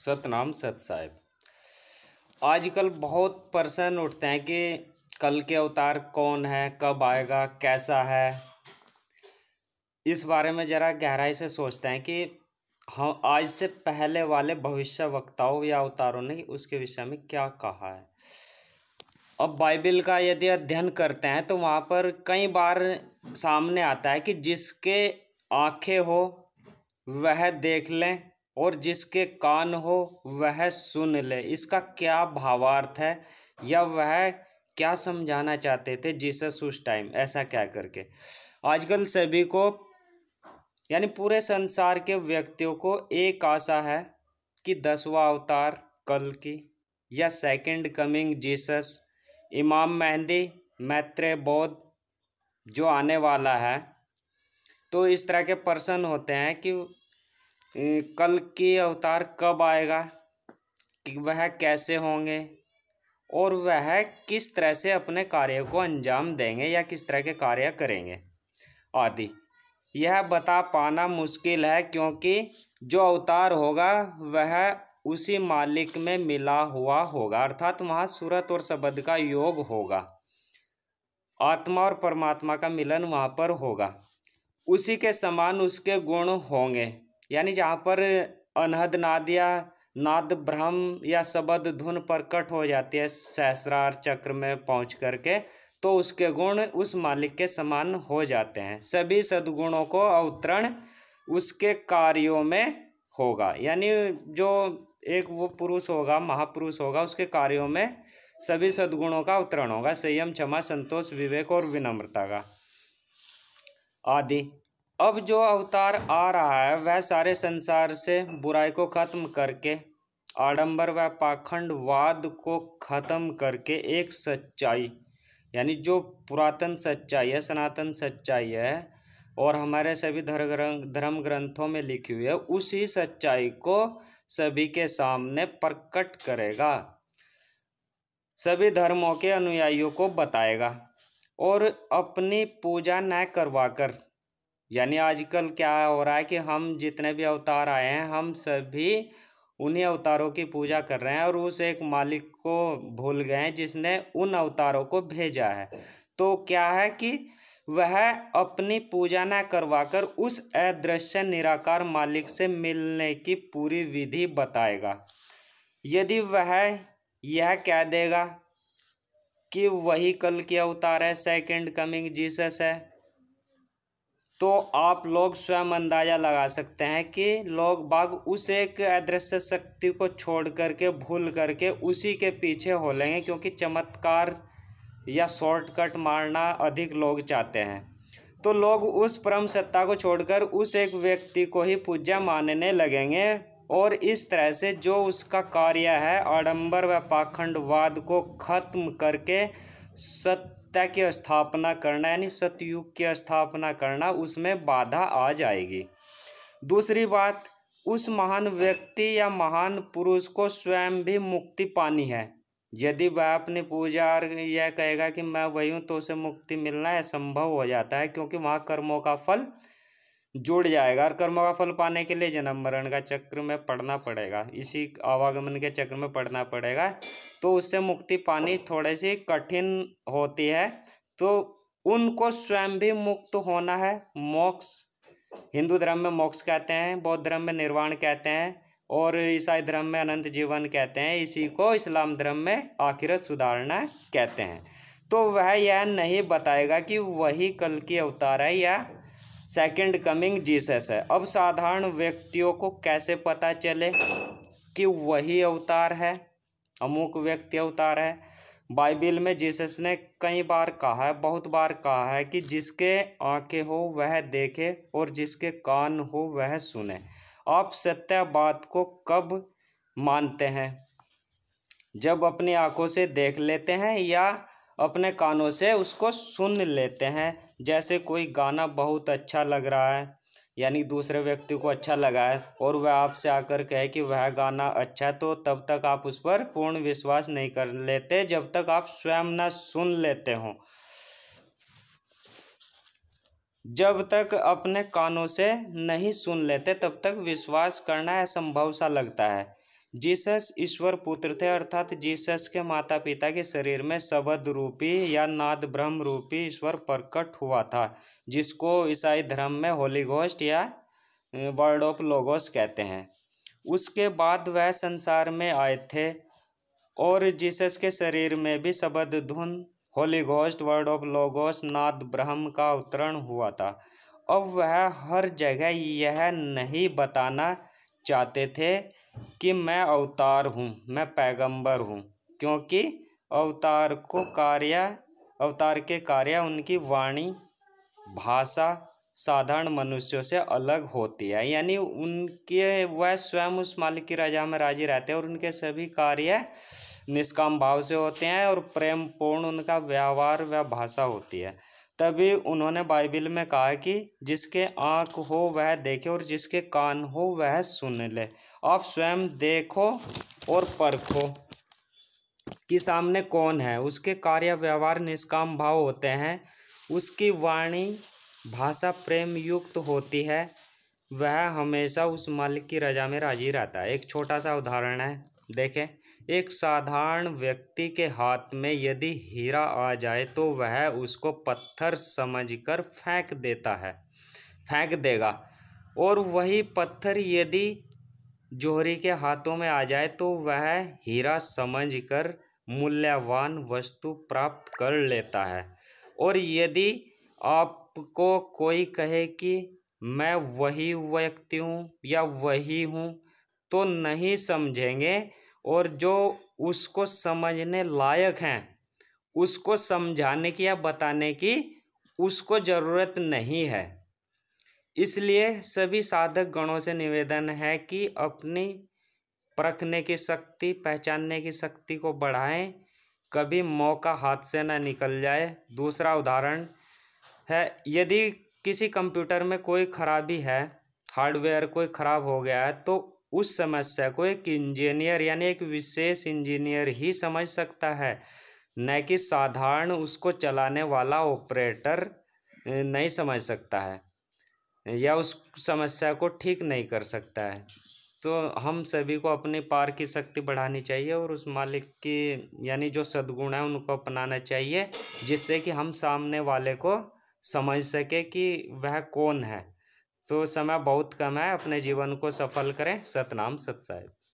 सतनाम सत साहिब। आजकल बहुत प्रश्न उठते हैं कि कल के अवतार कौन है, कब आएगा, कैसा है? इस बारे में ज़रा गहराई से सोचते हैं कि हम आज से पहले वाले भविष्य वक्ताओं या अवतारों ने उसके विषय में क्या कहा है। अब बाइबल का यदि अध्ययन करते हैं तो वहाँ पर कई बार सामने आता है कि जिसके आँखें हो, वह देख लें और जिसके कान हो वह सुन ले। इसका क्या भावार्थ है या वह क्या समझाना चाहते थे जीसस उस टाइम? ऐसा क्या करके? आजकल सभी को, यानी पूरे संसार के व्यक्तियों को एक आशा है कि दसवा अवतार कल की या सेकंड कमिंग जीसस, इमाम मेहंदी, मैत्रेय बौद्ध जो आने वाला है तो इस तरह के पर्सन होते हैं कि कल की अवतार कब आएगा? कि वह कैसे होंगे? और वह किस तरह से अपने कार्य को अंजाम देंगे या किस तरह के कार्य करेंगे? आदि। यह बता पाना मुश्किल है क्योंकि जो अवतार होगा, वह उसी मालिक में मिला हुआ होगा, अर्थात वहाँ सूरत और शब्द का योग होगा। आत्मा और परमात्मा का मिलन वहाँ पर होगा। उसी के समान उसके गुण होंगे। यानी जहाँ पर अनहद नाद या नाद ब्रह्म या शबद धुन प्रकट हो जाती है सहस्रार चक्र में पहुँच करके तो उसके गुण उस मालिक के समान हो जाते हैं। सभी सद्गुणों को अवतरण उसके कार्यों में होगा। यानी जो एक वो पुरुष होगा, महापुरुष होगा, उसके कार्यों में सभी सद्गुणों का अवतरण होगा। संयम, क्षमा, संतोष, विवेक और विनम्रता का। आदि। अब जो अवतार आ रहा है, वह सारे संसार से बुराई को खत्म करके, आडंबर व पाखंडवाद को खत्म करके एक सच्चाई, यानी जो पुरातन सच्चाई है, सनातन सच्चाई है, और हमारे सभी धर्म ग्रंथों में लिखी हुई है, उसी सच्चाई को सभी के सामने प्रकट करेगा। सभी धर्मों के अनुयायियों को बताएगा और अपनी पूजा न करवाकर यानी आजकल क्या हो रहा है कि हम जितने भी अवतार आए हैं, हम सभी उन्हीं अवतारों की पूजा कर रहे हैं और उस एक मालिक को भूल गए हैं जिसने उन अवतारों को भेजा है। तो क्या है कि वह अपनी पूजा न करवाकर उस अदृश्य निराकार मालिक से मिलने की पूरी विधि बताएगा। यदि वह यह कह देगा कि वही कल की अवतार है सेकंड कमिंग जीसस है तो आप लोग स्वयं अंदाज़ा लगा सकते हैं कि लोग बाग उस एक अदृश्य शक्ति को छोड़ करके, भूल करके उसी के पीछे हो लेंगे क्योंकि चमत्कार या शॉर्टकट मारना अधिक लोग चाहते हैं। तो लोग उस परम सत्ता को छोड़कर उस एक व्यक्ति को ही पूज्य मानने लगेंगे और इस तरह से जो उसका कार्य है, आडंबर व पाखंडवाद को खत्म करके सत्य सत्य की स्थापना करना, यानी सतयुग की स्थापना करना, उसमें बाधा आ जाएगी। दूसरी बात, उस महान व्यक्ति या महान पुरुष को स्वयं भी मुक्ति पानी है। यदि वह अपनी पूजा यह कहेगा कि मैं वही हूँ तो उसे मुक्ति मिलना असंभव हो जाता है, क्योंकि वहाँ कर्मों का फल जुड़ जाएगा और कर्मों का फल पाने के लिए जन्म मरण का चक्र में पढ़ना पड़ेगा। इसी आवागमन के चक्र में पढ़ना पड़ेगा। तो उससे मुक्ति पानी थोड़ी सी कठिन होती है। तो उनको स्वयं भी मुक्त होना है। मोक्ष, हिंदू धर्म में मोक्ष कहते हैं, बौद्ध धर्म में निर्वाण कहते हैं और ईसाई धर्म में अनंत जीवन कहते हैं। इसी को इस्लाम धर्म में आखिरत सुधारना कहते हैं। तो वह यह नहीं बताएगा कि वही कल की अवतार है या सेकंड कमिंग जीसस है। अब साधारण व्यक्तियों को कैसे पता चले कि वही अवतार है? अमुक व्यक्ति अवतार है। बाइबिल में जीसस ने कई बार कहा है, बहुत बार कहा है कि जिसके आँखें हो वह देखे और जिसके कान हो वह सुने। आप सत्य बात को कब मानते हैं? जब अपनी आँखों से देख लेते हैं या अपने कानों से उसको सुन लेते हैं। जैसे कोई गाना बहुत अच्छा लग रहा है, यानी दूसरे व्यक्ति को अच्छा लगा है, और वह आपसे आकर कहे कि वह गाना अच्छा है तो तब तक आप उस पर पूर्ण विश्वास नहीं कर लेते जब तक आप स्वयं न सुन लेते हों। जब तक अपने कानों से नहीं सुन लेते, तब तक विश्वास करना असंभव सा लगता है। जीसस ईश्वर पुत्र थे, अर्थात जीसस के माता पिता के शरीर में शबद रूपी या नाद ब्रह्म रूपी ईश्वर प्रकट हुआ था, जिसको ईसाई धर्म में होली घोस्ट या वर्ड ऑफ़ लोगोस कहते हैं। उसके बाद वह संसार में आए थे और जीसस के शरीर में भी शबद धुन holy ghost word of logos नाद ब्रह्म का अवतरण हुआ था। अब वह हर जगह यह नहीं बताना चाहते थे कि मैं अवतार हूँ, मैं पैगंबर हूँ, क्योंकि अवतार को कार्य, अवतार के कार्य उनकी वाणी, भाषा, साधारण मनुष्यों से अलग होती है। यानी उनके, वह स्वयं उस मालिक की रजा में राज़ी रहते हैं और उनके सभी कार्य निष्काम भाव से होते हैं और प्रेम पूर्ण उनका व्यवहार व भाषा होती है। तभी उन्होंने बाइबिल में कहा कि जिसके आँख हो वह देखे और जिसके कान हो वह सुन ले। आप स्वयं देखो और परखो कि सामने कौन है। उसके कार्य व्यवहार निष्काम भाव होते हैं। उसकी वाणी भाषा प्रेम युक्त होती है। वह हमेशा उस मालिक की रजा में राज़ी रहता है। एक छोटा सा उदाहरण है। देखें। एक साधारण व्यक्ति के हाथ में यदि हीरा आ जाए तो वह उसको पत्थर समझकर फेंक देता है, फेंक देगा। और वही पत्थर यदि जोहरी के हाथों में आ जाए तो वह हीरा समझकर मूल्यवान वस्तु प्राप्त कर लेता है। और यदि आपको कोई कहे कि मैं वही व्यक्ति हूँ या वही हूँ तो नहीं समझेंगे और जो उसको समझने लायक हैं, उसको समझाने की या बताने की उसको ज़रूरत नहीं है। इसलिए सभी साधक गणों से निवेदन है कि अपनी परखने की शक्ति, पहचानने की शक्ति को बढ़ाएँ, कभी मौका हाथ से ना निकल जाए। दूसरा उदाहरण है, यदि किसी कंप्यूटर में कोई खराबी है, हार्डवेयर कोई ख़राब हो गया है तो उस समस्या को एक इंजीनियर यानी एक विशेष इंजीनियर ही समझ सकता है। न कि साधारण उसको चलाने वाला ऑपरेटर नहीं समझ सकता है या उस समस्या को ठीक नहीं कर सकता है। तो हम सभी को अपनी पार की शक्ति बढ़ानी चाहिए और उस मालिक की यानी जो सद्गुण है उनको अपनाना चाहिए, जिससे कि हम सामने वाले को समझ सके कि वह कौन है। तो समय बहुत कम है अपने जीवन को सफल करें। सतनाम सत साहिब